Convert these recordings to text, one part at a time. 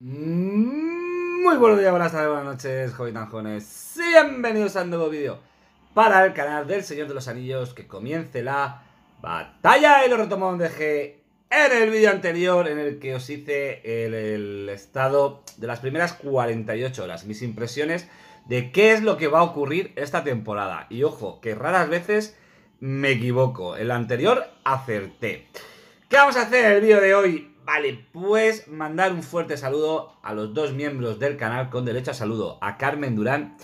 Muy buenos días, buenas tardes, buenas noches, jóvenes. Bienvenidos a un nuevo vídeo para el canal del Señor de los Anillos. Que comience la batalla y lo retomamos de en el vídeo anterior en el que os hice el, el, estado de las primeras 48 horas, mis impresiones de qué es lo que va a ocurrir esta temporada. Y ojo, que raras veces me equivoco. El anterior acerté. ¿Qué vamos a hacer en el vídeo de hoy? Vale, pues mandar un fuerte saludo a los dos miembros del canal con derecho a saludo, a Carmen Durán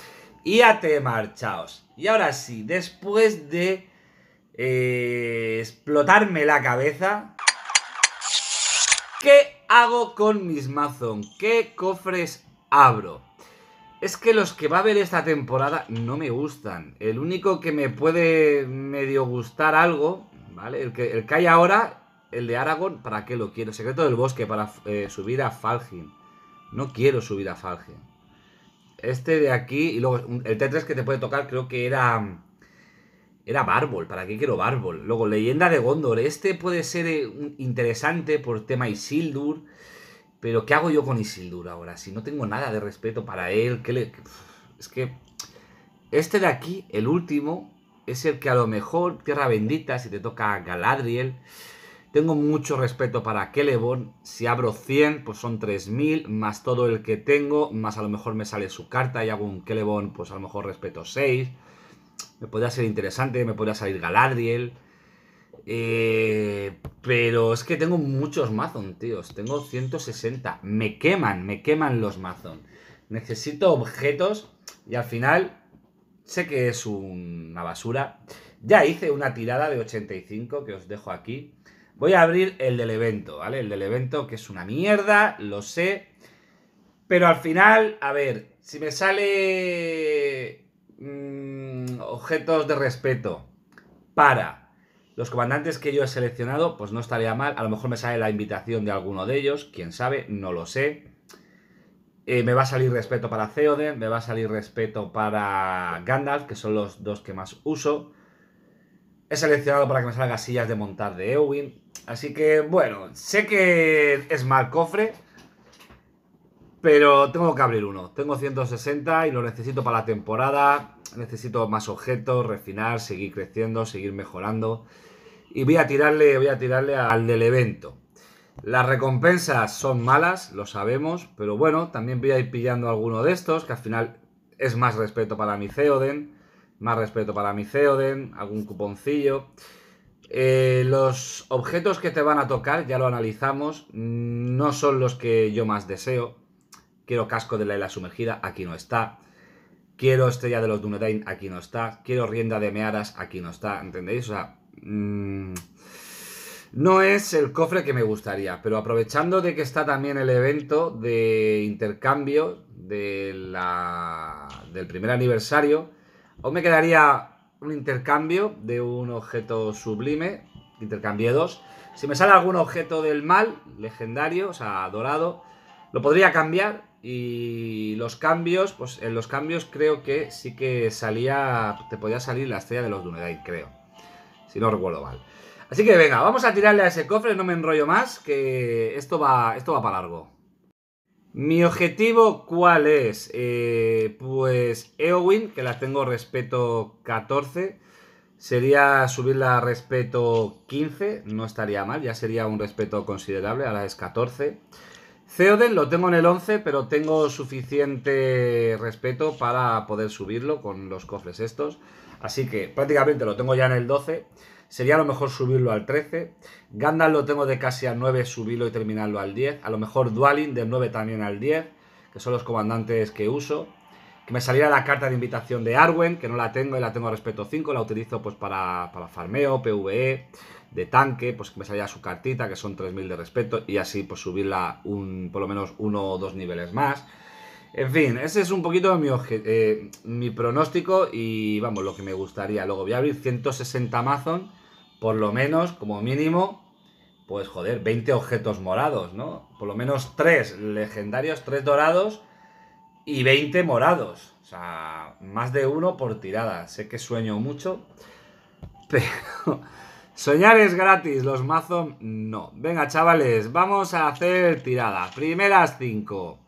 y a Te Marchaos. Y ahora sí, después de eh, explotarme la cabeza, ¿qué hago con mis Mazon? ¿Qué cofres abro? Es que los que va a haber esta temporada no me gustan. El único que me puede medio gustar algo, ¿vale? El que, el que hay ahora el de Aragorn, ¿para qué lo quiero? Secreto del bosque, para eh, subir a Falgin. No quiero subir a Falgin. Este de aquí, y luego el T3 que te puede tocar, creo que era. Era Barbol. ¿Para qué quiero Barbol? Luego, Leyenda de Gondor. Este puede ser eh, interesante por tema Isildur. Pero, ¿qué hago yo con Isildur ahora? Si no tengo nada de respeto para él. Es que. Este de aquí, el último, es el que a lo mejor, Tierra Bendita, si te toca Galadriel. Tengo mucho respeto para Celeborn. Si abro 100, pues son 3000, más todo el que tengo, más a lo mejor me sale su carta y hago un Celeborn, pues a lo mejor respeto 6. Me podría ser interesante, me podría salir Galadriel. Eh, pero es que tengo muchos Mazon, tíos. Tengo 160. Me queman, me queman los Mazon. Necesito objetos y al final sé que es una basura. Ya hice una tirada de 85 que os dejo aquí. Voy a abrir el del evento, ¿vale? El del evento que es una mierda, lo sé. Pero al final, a ver, si me sale mmm, objetos de respeto para los comandantes que yo he seleccionado, pues no estaría mal. A lo mejor me sale la invitación de alguno de ellos, quién sabe, no lo sé. Eh, me va a salir respeto para Theoden, me va a salir respeto para Gandalf, que son los dos que más uso. He seleccionado para que me salgan sillas de montar de Eowyn. Así que, bueno, sé que es mal cofre. Pero tengo que abrir uno. Tengo 160 y lo necesito para la temporada. Necesito más objetos, refinar, seguir creciendo, seguir mejorando. Y voy a tirarle, voy a tirarle al del evento. Las recompensas son malas, lo sabemos, pero bueno, también voy a ir pillando alguno de estos, que al final es más respeto para mi Theoden, más respeto para mi Theoden, algún cuponcillo. Eh, los objetos que te van a tocar, ya lo analizamos, no son los que yo más deseo. Quiero casco de la isla sumergida, aquí no está. Quiero estrella de los Dunedain, aquí no está. Quiero rienda de Mearas, aquí no está. ¿Entendéis? O sea, mmm, no es el cofre que me gustaría. Pero aprovechando de que está también el evento de intercambio de la, del primer aniversario, aún me quedaría un intercambio de un objeto sublime, intercambié dos. Si me sale algún objeto del mal, legendario, o sea, dorado, lo podría cambiar y los cambios, pues en los cambios creo que sí que salía, te podía salir la estrella de los Dunedain, creo, si no recuerdo mal. Así que venga, vamos a tirarle a ese cofre, no me enrollo más, que esto va, esto va para largo. Mi objetivo, ¿cuál es? Eh, pues Eowyn, que la tengo respeto 14, sería subirla a respeto 15, no estaría mal, ya sería un respeto considerable, ahora es 14. Theoden lo tengo en el 11, pero tengo suficiente respeto para poder subirlo con los cofres estos. Así que prácticamente lo tengo ya en el 12. Sería a lo mejor subirlo al 13. Gandalf lo tengo de casi al 9, subirlo y terminarlo al 10. A lo mejor Dualin del 9 también al 10, que son los comandantes que uso. Que me saliera la carta de invitación de Arwen, que no la tengo y la tengo a respeto 5. La utilizo pues para, para farmeo, PvE, de tanque, pues que me salía su cartita, que son 3000 de respeto. Y así pues subirla un, por lo menos uno o dos niveles más. En fin, ese es un poquito mi, eh, mi pronóstico y vamos, lo que me gustaría. Luego voy a abrir 160 Amazon por lo menos, como mínimo, pues joder, 20 objetos morados, ¿no? Por lo menos 3 legendarios, 3 dorados y 20 morados. O sea, más de uno por tirada. Sé que sueño mucho, pero Soñar es gratis, los mazos no. Venga, chavales, vamos a hacer tirada. Primeras cinco.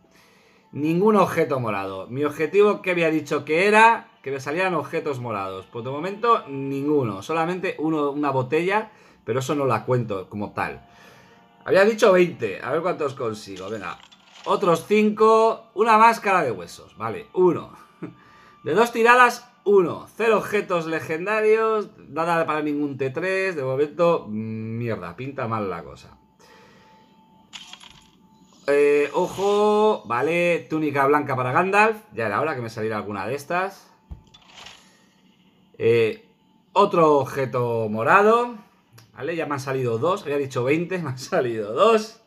Ningún objeto morado. Mi objetivo que había dicho que era que me salieran objetos morados. Por de momento, ninguno. Solamente uno, una botella, pero eso no la cuento como tal. Había dicho 20. A ver cuántos consigo. Venga. Otros 5. Una máscara de huesos. Vale, uno. De dos tiradas, 1. Cero objetos legendarios. Nada para ningún T3. De momento, mierda. Pinta mal la cosa. Eh, ojo. Vale. Túnica blanca para Gandalf. Ya era hora que me saliera alguna de estas. Eh, otro objeto morado. Vale, ya me han salido dos. Había dicho 20, me han salido dos.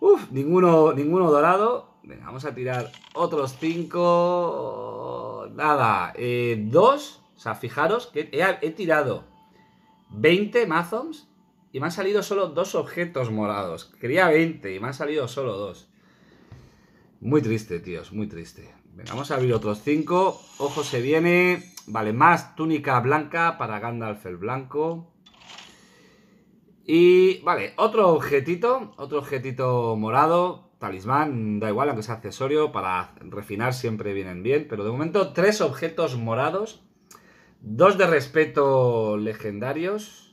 Uf, ninguno, ninguno dorado. Venga, vamos a tirar otros cinco. Nada, eh, dos. O sea, fijaros que he, tirado 20 mazos y me han salido solo dos objetos morados. Quería 20 y me han salido solo dos. Muy triste, tíos, muy triste. Venga, vamos a abrir otros cinco. Ojo, se viene. Vale, más túnica blanca para Gandalf el blanco. Y, vale, otro objetito, otro objetito morado, talismán, da igual, aunque sea accesorio, para refinar siempre vienen bien, pero de momento tres objetos morados, dos de respeto legendarios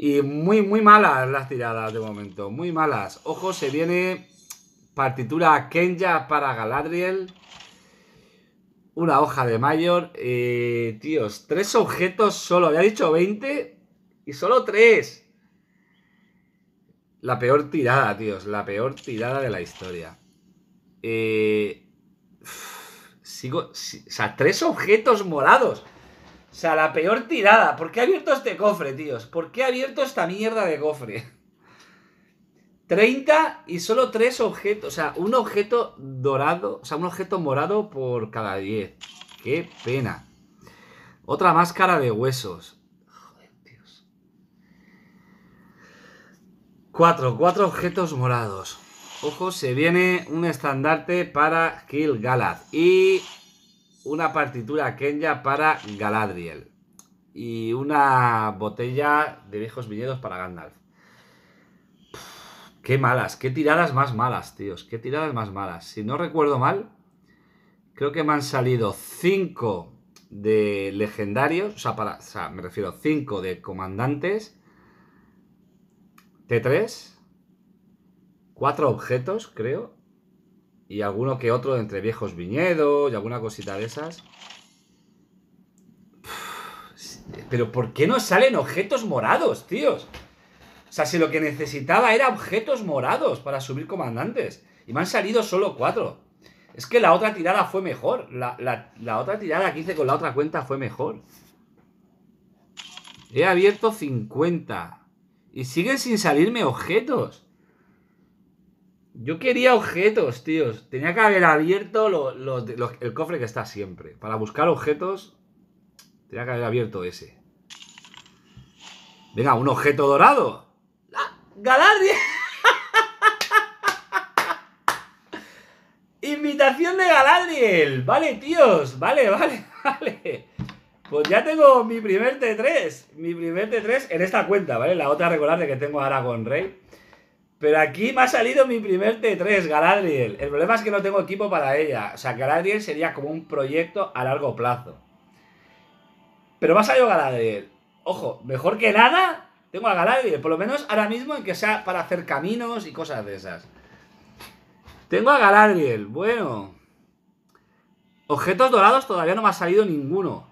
y muy, muy malas las tiradas de momento, muy malas. Ojo, se viene partitura Kenya para Galadriel, una hoja de Mayor, eh, tíos, tres objetos solo, había dicho 20 y solo tres. La peor tirada, tíos. La peor tirada de la historia. Eh, sigo. o sea, tres objetos morados. O sea, la peor tirada. ¿Por qué he abierto este cofre, tíos? ¿Por qué he abierto esta mierda de cofre? 30 y solo tres objetos. O sea, un objeto dorado. O sea, un objeto morado por cada 10. Qué pena. Otra máscara de huesos. Cuatro, cuatro objetos morados. Ojo, se viene un estandarte para Kill Galad. Y una partitura Kenya para Galadriel. Y una botella de viejos viñedos para Gandalf. qué malas, qué tiradas más malas, tíos. Qué tiradas más malas. Si no recuerdo mal, creo que me han salido cinco de legendarios. O sea, para, o sea me refiero cinco de comandantes T3, cuatro objetos, creo, y alguno que otro entre viejos viñedos y alguna cosita de esas. Pero ¿por qué no salen objetos morados, tíos? O sea, si lo que necesitaba era objetos morados para subir comandantes. Y me han salido solo cuatro. Es que la otra tirada fue mejor. La, la otra tirada que hice con la otra cuenta fue mejor. He abierto 50. Y siguen sin salirme objetos. Yo quería objetos, tíos. Tenía que haber abierto el cofre que está siempre. Para buscar objetos, tenía que haber abierto ese. Venga, un objeto dorado. ¡La ¡Galadriel! Invitación de Galadriel. Vale, tíos. Vale, vale, vale. Pues ya tengo mi primer T3. Mi primer T3 en esta cuenta, ¿vale? La otra, recordad que tengo Aragón Rey. Pero aquí me ha salido mi primer T3, Galadriel. El problema es que no tengo equipo para ella. O sea, Galadriel sería como un proyecto a largo plazo. Pero me ha salido Galadriel. Ojo, mejor que nada, tengo a Galadriel. Por lo menos ahora mismo en que sea para hacer caminos y cosas de esas. Tengo a Galadriel. Bueno. Objetos dorados todavía no me ha salido ninguno.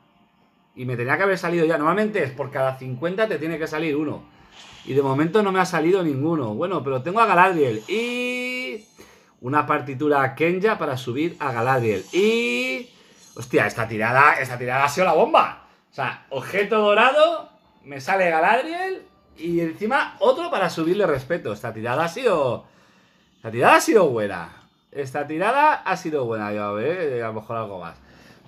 Y me tenía que haber salido ya. Normalmente es por cada 50 te tiene que salir uno. Y de momento no me ha salido ninguno. Bueno, pero tengo a Galadriel. Y... Una partitura Kenya para subir a Galadriel. Y... Hostia, esta tirada, esta tirada ha sido la bomba. O sea, objeto dorado, me sale Galadriel y encima otro para subirle respeto. Esta tirada ha sido... Esta tirada ha sido buena. Esta tirada ha sido buena, ya a ver, a lo mejor algo más.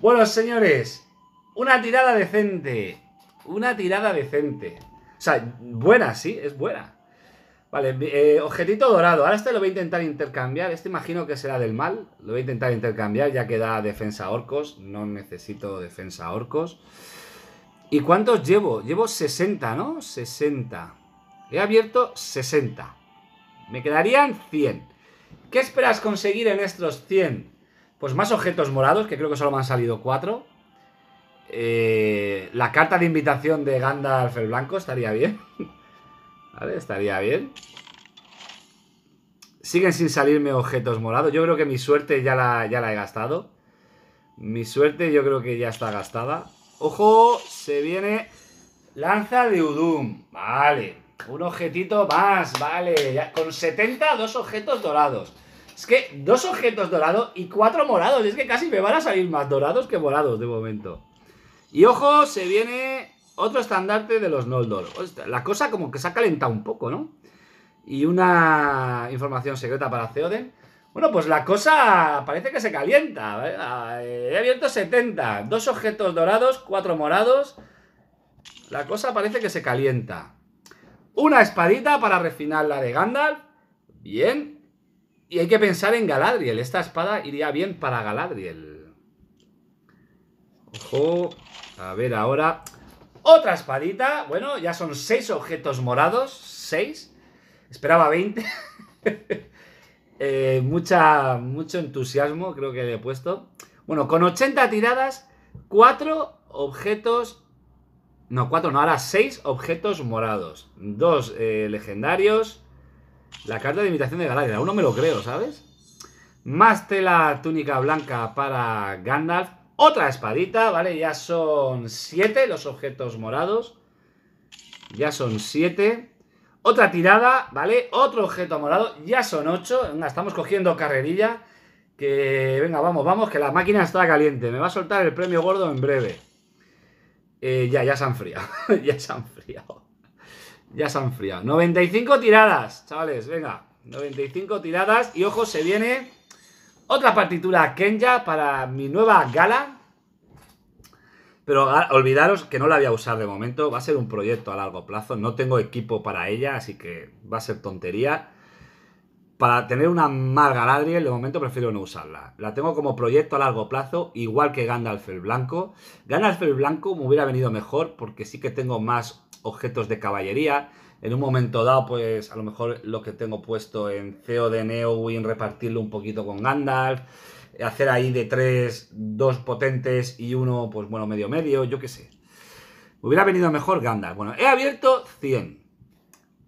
Bueno, señores, una tirada decente. Una tirada decente. O sea, buena, sí, es buena. Vale, eh, objetito dorado. Ahora este lo voy a intentar intercambiar. Este imagino que será del mal. Lo voy a intentar intercambiar ya que da defensa orcos. No necesito defensa orcos. ¿Y cuántos llevo? Llevo 60, ¿no? 60. He abierto 60. Me quedarían 100. ¿Qué esperas conseguir en estos 100? Pues más objetos morados, que creo que solo me han salido 4. Eh, la carta de invitación de Gandalf el Blanco estaría bien. ¿Vale? Estaría bien. Siguen sin salirme objetos morados. Yo creo que mi suerte ya la, ya la he gastado. Mi suerte yo creo que ya está gastada. Ojo, se viene lanza de Udum. Vale. Un objetito más, vale. Ya, con 70, dos objetos dorados. Es que dos objetos dorados y cuatro morados. Es que casi me van a salir más dorados que morados de momento. Y ojo, se viene otro estandarte de los Noldor. La cosa como que se ha calentado un poco, ¿no? Y una información secreta para Theoden. Bueno, pues la cosa parece que se calienta. He abierto 70. Dos objetos dorados, cuatro morados. La cosa parece que se calienta. Una espadita para refinar la de Gandalf. Bien. Y hay que pensar en Galadriel. Esta espada iría bien para Galadriel. Ojo. A ver ahora. Otra espadita. Bueno, ya son seis objetos morados. Seis. Esperaba 20. Eh, mucha, mucho entusiasmo creo que le he puesto. Bueno, con 80 tiradas, 4 objetos... No, 4 no, ahora 6 objetos morados. 2 eh, legendarios. La carta de invitación de Galadriel. Aún no me lo creo, ¿sabes? Más tela túnica blanca para Gandalf. Otra espadita, ¿vale? Ya son 7 los objetos morados. Ya son 7. Otra tirada, ¿vale? Otro objeto morado. Ya son 8. Venga, estamos cogiendo carrerilla. Que venga, vamos, vamos, que la máquina está caliente. Me va a soltar el premio gordo en breve. Eh, ya, ya se han enfriado. ya se han enfriado. Ya se han enfriado. 95 tiradas, chavales, venga. 95 tiradas. Y ojo, se viene otra partitura Kenya para mi nueva gala. Pero olvidaros que no la voy a usar de momento. Va a ser un proyecto a largo plazo. No tengo equipo para ella, así que va a ser tontería. Para tener una mal Galadriel, de momento prefiero no usarla. La tengo como proyecto a largo plazo, igual que Gandalf el Blanco. Gandalf el Blanco me hubiera venido mejor porque sí que tengo más objetos de caballería. En un momento dado, pues a lo mejor lo que tengo puesto en CEO de Neowin, repartirlo un poquito con Gandalf, hacer ahí de tres, dos potentes y uno, pues bueno, medio medio, yo qué sé. hubiera venido mejor Gandalf. Bueno, he abierto 100.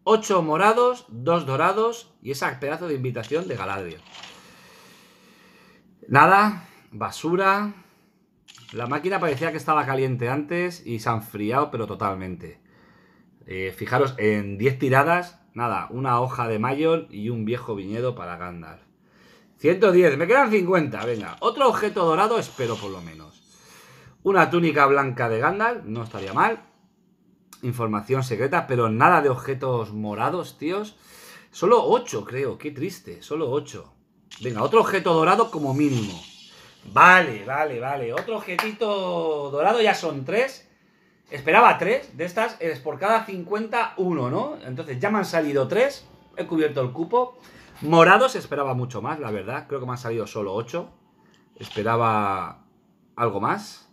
8 morados, 2 dorados y esa pedazo de invitación de Galadriel. Nada, basura. La máquina parecía que estaba caliente antes y se ha enfriado, pero totalmente. Eh, fijaros, en 10 tiradas, nada, una hoja de Mayor y un viejo viñedo para Gandalf. 110, me quedan 50, venga. Otro objeto dorado espero por lo menos. Una túnica blanca de Gandalf, no estaría mal. Información secreta, pero nada de objetos morados, tíos. Solo 8, creo, qué triste, solo 8. Venga, otro objeto dorado como mínimo. Vale, vale, vale. Otro objetito dorado ya son 3. Esperaba 3, de estas es por cada 50, 1, ¿no? Entonces ya me han salido 3, he cubierto el cupo. Morados esperaba mucho más, la verdad. Creo que me han salido solo 8. Esperaba algo más.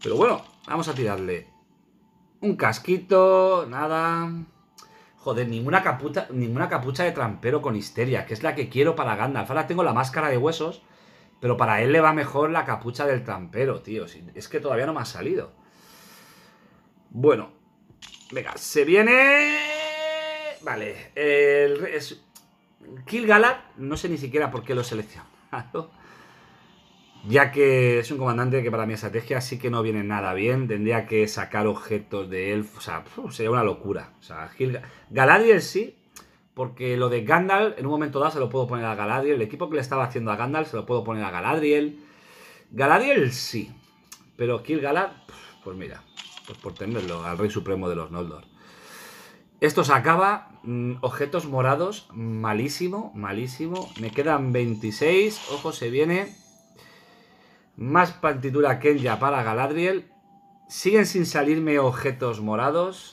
Pero bueno, vamos a tirarle. Un casquito, nada. Joder, ninguna capucha, ninguna capucha de trampero con histeria, que es la que quiero para Gandalf. Ahora tengo la máscara de huesos, pero para él le va mejor la capucha del trampero, tío. Es que todavía no me ha salido. Bueno, venga, se viene... Vale, el... Es... Kill no sé ni siquiera por qué lo he seleccionado. Ya que es un comandante que para mi estrategia sí que no viene nada bien. Tendría que sacar objetos de él. O sea, sería una locura. O sea, Galadriel sí. Porque lo de Gandalf, en un momento dado se lo puedo poner a Galadriel. El equipo que le estaba haciendo a Gandalf se lo puedo poner a Galadriel. Galadriel sí. Pero Kill Galad, pues mira. Pues por tenerlo al Rey Supremo de los Noldor. Esto se acaba. Mm, objetos morados. Malísimo, malísimo. Me quedan 26. Ojo, se viene. Más partitura Kenya para Galadriel. Siguen sin salirme objetos morados.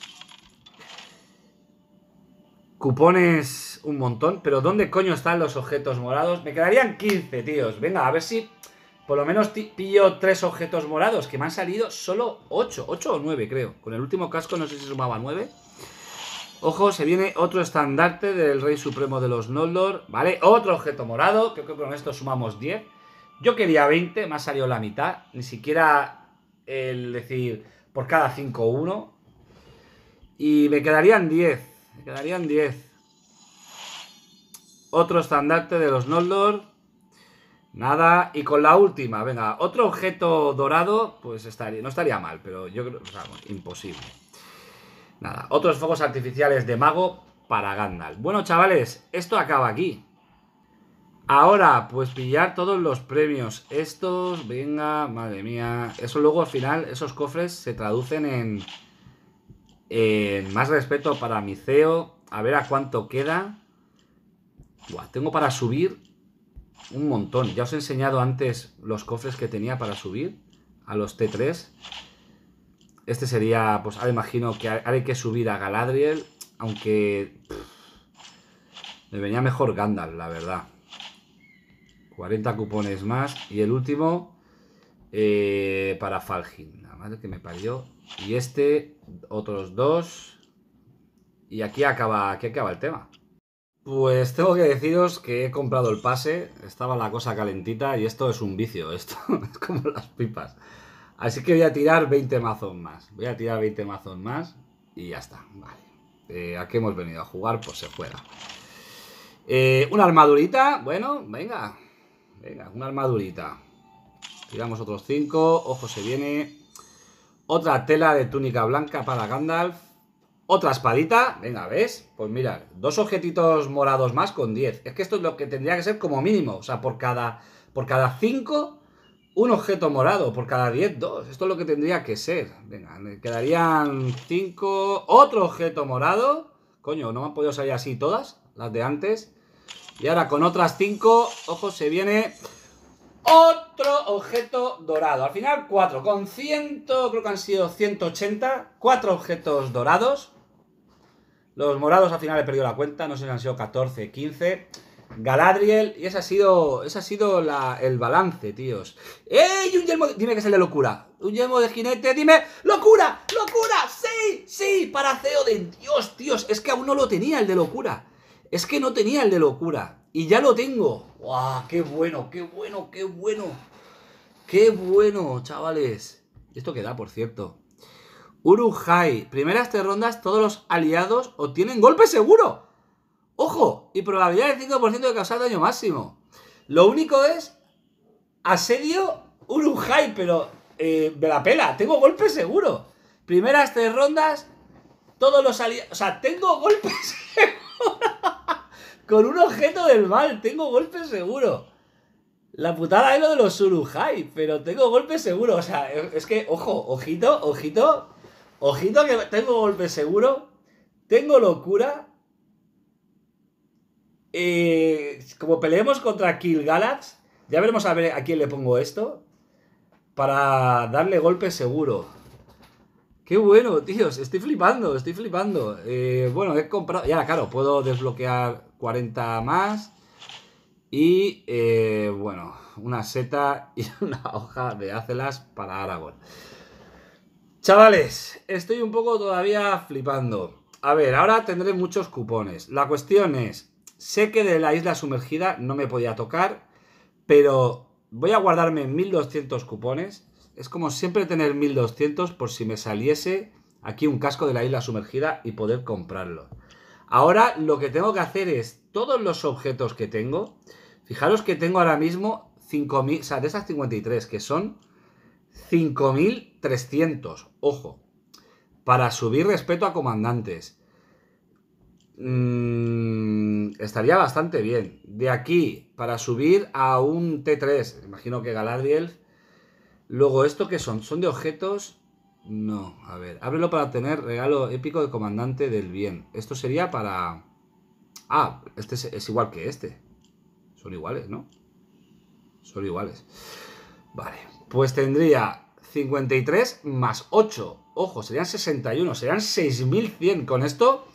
Cupones un montón. Pero ¿dónde coño están los objetos morados? Me quedarían 15, tíos. Venga, a ver si por lo menos pillo tres objetos morados, que me han salido solo 8, 8 o 9 creo. Con el último casco no sé si sumaba 9. Ojo, se viene otro estandarte del Rey Supremo de los Noldor, ¿vale? Otro objeto morado, creo que con esto sumamos 10. Yo quería 20, me ha salido la mitad. Ni siquiera el decir por cada 5 1. Y me quedarían 10. Me quedarían 10. Otro estandarte de los Noldor. Nada. Y con la última, venga, otro objeto dorado, pues estaría, no estaría mal, pero yo creo, o imposible. Nada, otros fuegos artificiales de mago para Gandalf. Bueno, chavales, esto acaba aquí. Ahora, pues pillar todos los premios. Estos, venga, madre mía. Eso luego al final, esos cofres se traducen en, en más respeto para mi CEO. A ver a cuánto queda. Buah, tengo para subir un montón. Ya os he enseñado antes los cofres que tenía para subir a los T3. Este sería, pues ahora imagino que hay que subir a Galadriel, aunque me venía mejor Gandalf, la verdad. 40 cupones más. Y el último eh, para Falgin. La madre que me parió. Y este, otros dos. Y aquí acaba, aquí acaba el tema. Pues tengo que deciros que he comprado el pase, estaba la cosa calentita y esto es un vicio, esto es como las pipas. Así que voy a tirar 20 mazos más, voy a tirar 20 mazos más y ya está, vale. Eh, ¿A qué hemos venido a jugar? Pues se juega. Eh, una armadurita, bueno, venga, venga, una armadurita. Tiramos otros 5, ojo se viene. Otra tela de túnica blanca para Gandalf. Otra espadita, venga, ¿ves? Pues mira, dos objetitos morados más con 10. Es que esto es lo que tendría que ser como mínimo. O sea, por cada, por cada 5, un objeto morado. Por cada 10, dos. Esto es lo que tendría que ser. Venga, me quedarían 5. Otro objeto morado. Coño, no me han podido salir así todas, las de antes. Y ahora con otras 5, ojo, se viene otro objeto dorado. Al final, 4. Con 100, creo que han sido 180. 4 objetos dorados. Los morados al final he perdido la cuenta, no sé si han sido 14, 15. Galadriel, y ese ha sido, ese ha sido el balance, tíos. ¡Ey! Un yelmo, dime que es el de locura. Un yelmo de jinete, dime, ¡locura! ¡Locura! ¡Sí! ¡Sí! Para de Dios, tíos, es que aún no lo tenía el de locura. Es que no tenía el de locura. Y ya lo tengo. ¡Guau! ¡Qué bueno, qué bueno, qué bueno! ¡Qué bueno, chavales! ¿Esto qué da, por cierto? Uruhai. Primeras tres rondas, todos los aliados obtienen golpe seguro. ¡Ojo! Y probabilidad del 5% de causar daño máximo. Lo único es asedio Uruhai, pero eh, la pela. Tengo golpe seguro. Primeras tres rondas, todos los aliados... O sea, tengo golpe seguro. Con un objeto del mal, tengo golpe seguro. La putada es lo de los Uruhai, pero tengo golpe seguro. O sea, es que, ojo, ojito, ojito Ojito que tengo golpe seguro. Tengo locura. Eh, como peleemos contra Kill Galax, ya veremos a ver a quién le pongo esto. Para darle golpe seguro. Qué bueno, tíos. Estoy flipando, estoy flipando. Eh, bueno, he comprado... Ya, claro, puedo desbloquear 40 más. Y, eh, bueno, una seta y una hoja de Acelas para Aragorn. Chavales, estoy un poco todavía flipando. A ver, ahora tendré muchos cupones. La cuestión es, sé que de la isla sumergida no me podía tocar, pero voy a guardarme 1200 cupones. Es como siempre tener 1200 por si me saliese aquí un casco de la isla sumergida y poder comprarlo. Ahora lo que tengo que hacer es todos los objetos que tengo. Fijaros que tengo ahora mismo 5000, o sea, de esas 53 que son 5300, ojo, para subir respeto a comandantes. Mm, estaría bastante bien. De aquí, para subir a un T3, imagino que Galadriel. Luego, ¿esto qué son? ¿Son de objetos? No, a ver, ábrelo para tener regalo épico de comandante del bien. Esto sería para... Ah, este es igual que este. Son iguales, ¿no? Son iguales. Vale, pues tendría 53 más 8. Ojo, serían 61, serían 6100. Con esto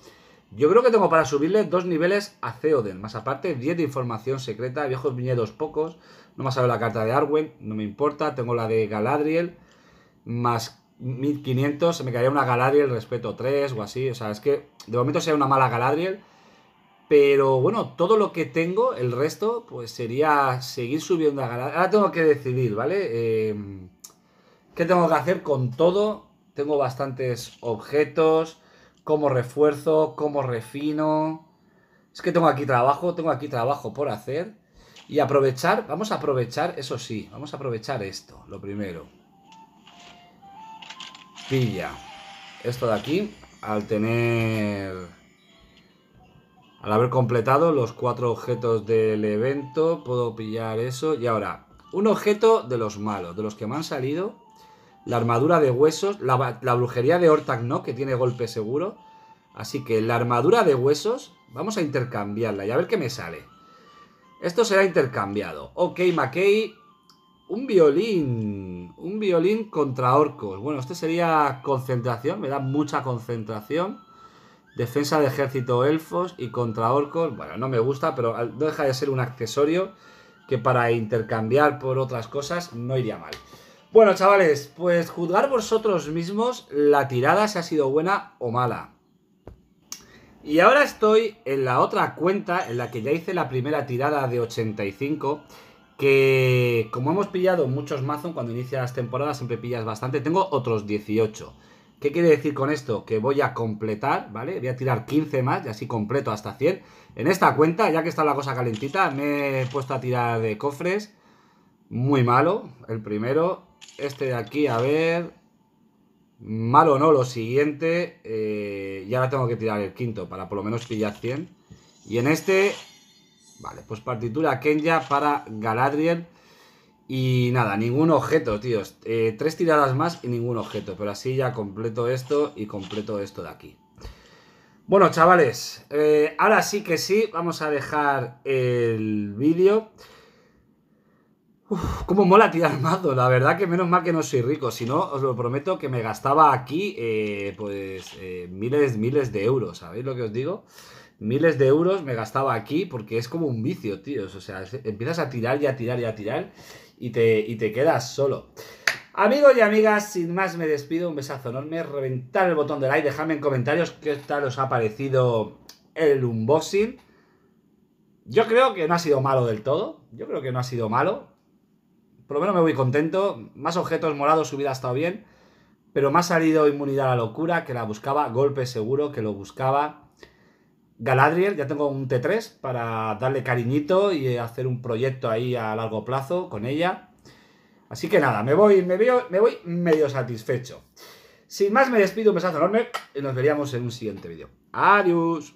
Yo creo que tengo para subirle dos niveles a Theoden. Más aparte, 10 de información secreta, viejos viñedos pocos. No me ha salido la carta de Arwen, no me importa. Tengo la de Galadriel, más 1500. Se me caería una Galadriel, respeto 3 o así. O sea, es que de momento sea una mala Galadriel. Pero bueno, todo lo que tengo, el resto, pues sería seguir subiendo a Galadriel. Ahora tengo que decidir, ¿vale? Em, ¿Qué tengo que hacer con todo? Tengo bastantes objetos. ¿Cómo refuerzo? ¿Cómo refino? Es que tengo aquí trabajo, tengo aquí trabajo por hacer. Y aprovechar, vamos a aprovechar, eso sí, vamos a aprovechar esto, lo primero. Pilla. Esto de aquí, al tener al haber completado los cuatro objetos del evento, puedo pillar eso. Y ahora, un objeto de los malos, de los que me han salido. La armadura de huesos, la, brujería de Ortag no, que tiene golpe seguro. Así que la armadura de huesos, vamos a intercambiarla y a ver qué me sale. Esto será intercambiado. Ok, McKay, un violín. Un violín contra orcos. Bueno, este sería concentración, me da mucha concentración. Defensa de ejército elfos y contra orcos. Bueno, no me gusta, pero no deja de ser un accesorio que para intercambiar por otras cosas no iría mal. Bueno, chavales, pues juzgar vosotros mismos la tirada si ha sido buena o mala. Y ahora estoy en la otra cuenta en la que ya hice la primera tirada de 85. Que como hemos pillado muchos mazos cuando inicias las temporadas siempre pillas bastante. Tengo otros 18. ¿Qué quiere decir con esto? Que voy a completar, ¿vale? Voy a tirar 15 más y así completo hasta 100. En esta cuenta, ya que está la cosa calentita, me he puesto a tirar de cofres. Muy malo, el primero. Este de aquí, a ver... Malo no, lo siguiente. Eh, y ahora tengo que tirar el quinto para por lo menos pillar 100. Y en este... Vale, pues partitura Kenya para Galadriel. Y nada, ningún objeto, tíos. Eh, tres tiradas más y ningún objeto. Pero así ya completo esto y completo esto de aquí. Bueno, chavales, eh, ahora sí que sí, vamos a dejar el vídeo. Uf, cómo mola tirar mazo, la verdad que menos mal que no soy rico, si no, os lo prometo que me gastaba aquí, eh, pues, miles, miles de euros, ¿sabéis lo que os digo? Miles de euros me gastaba aquí porque es como un vicio, tíos, o sea, empiezas a tirar y a tirar y a tirar y te, te quedas solo. Amigos y amigas, sin más me despido, un besazo enorme, reventar el botón de like, dejadme en comentarios qué tal os ha parecido el unboxing. Yo creo que no ha sido malo del todo, yo creo que no ha sido malo. Por lo menos me voy contento, más objetos morados hubiera estado bien, pero me ha salido inmunidad a la locura, que la buscaba, golpe seguro, que lo buscaba. Galadriel, ya tengo un T3 para darle cariñito y hacer un proyecto ahí a largo plazo con ella. Así que nada, me voy, me, veo, me voy medio satisfecho. Sin más, me despido, un besazo enorme y nos veríamos en un siguiente vídeo. Adiós.